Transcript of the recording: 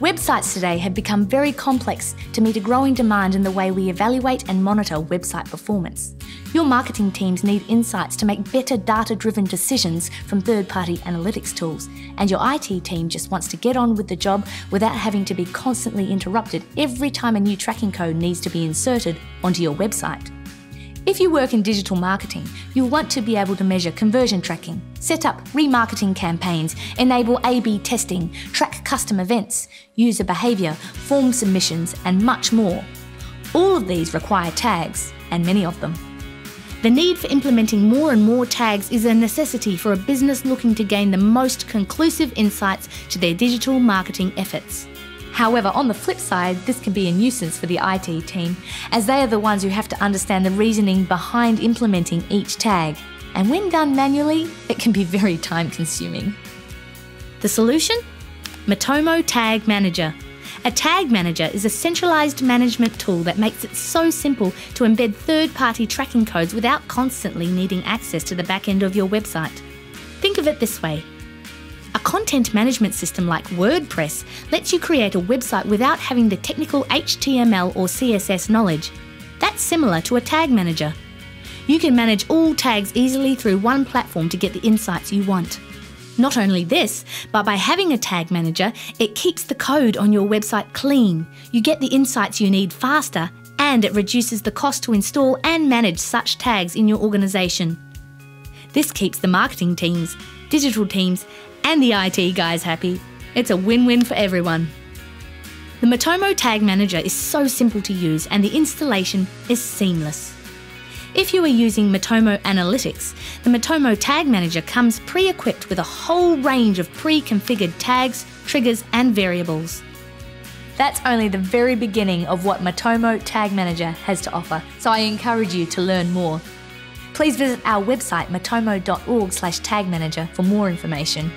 Websites today have become very complex to meet a growing demand in the way we evaluate and monitor website performance. Your marketing teams need insights to make better data driven decisions from third party analytics tools, and your IT team just wants to get on with the job without having to be constantly interrupted every time a new tracking code needs to be inserted onto your website. If you work in digital marketing, you'll want to be able to measure conversion tracking, set up remarketing campaigns, enable A B testing, track custom events, user behaviour, form submissions, and much more. All of these require tags, and many of them. The need for implementing more and more tags is a necessity for a business looking to gain the most conclusive insights to their digital marketing efforts. However, on the flip side, this can be a nuisance for the IT team, as they are the ones who have to understand the reasoning behind implementing each tag. And when done manually, it can be very time consuming. The solution? Matomo Tag Manager. A tag manager is a centralized management tool that makes it so simple to embed third party tracking codes without constantly needing access to the back end of your website. Think of it this way content management system like WordPress lets you create a website without having the technical HTML or CSS knowledge. That's similar to a tag manager. You can manage all tags easily through one platform to get the insights you want. Not only this, but by having a tag manager, it keeps the code on your website clean. You get the insights you need faster, and it reduces the cost to install and manage such tags in your organisation. This keeps the marketing teams, digital teams, and the IT guys happy. It's a win win for everyone. The Matomo Tag Manager is so simple to use and the installation is seamless. If you are using Matomo Analytics, the Matomo Tag Manager comes pre equipped with a whole range of pre configured tags, triggers, and variables. That's only the very beginning of what Matomo Tag Manager has to offer, so I encourage you to learn more. Please visit our website matomo.org/tagmanager for more information.